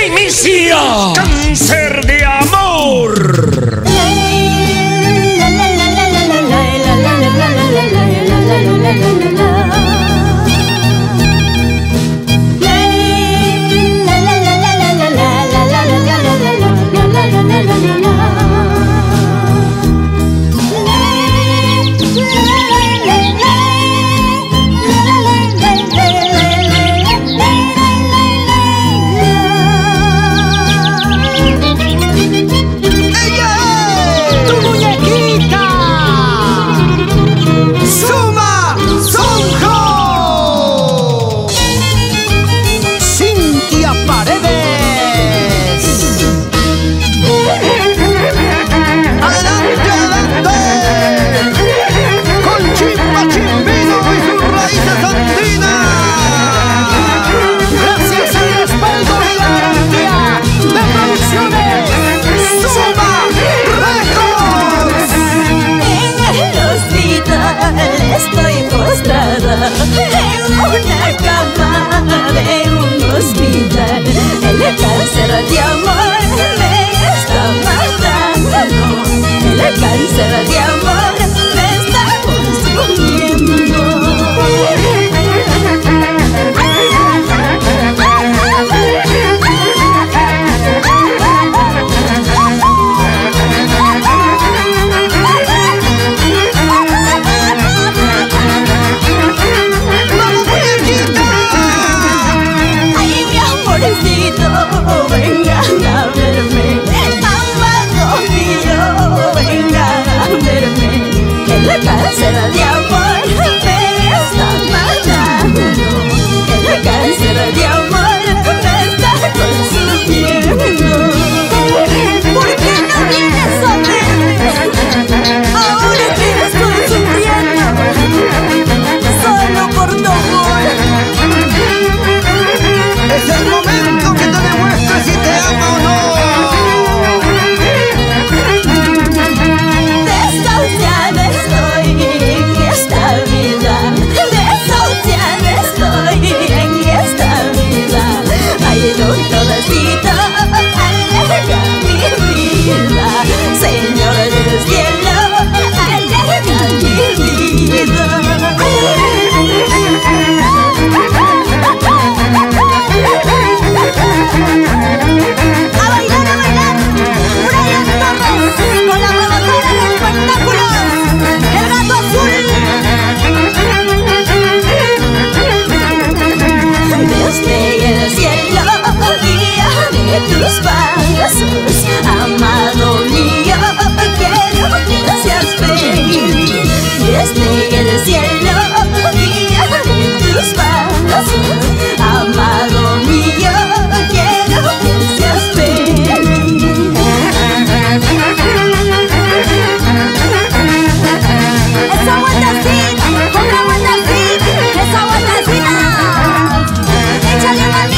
primicia. Cáncer de 어, 넌 태우고 날까봐. la